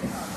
Yeah.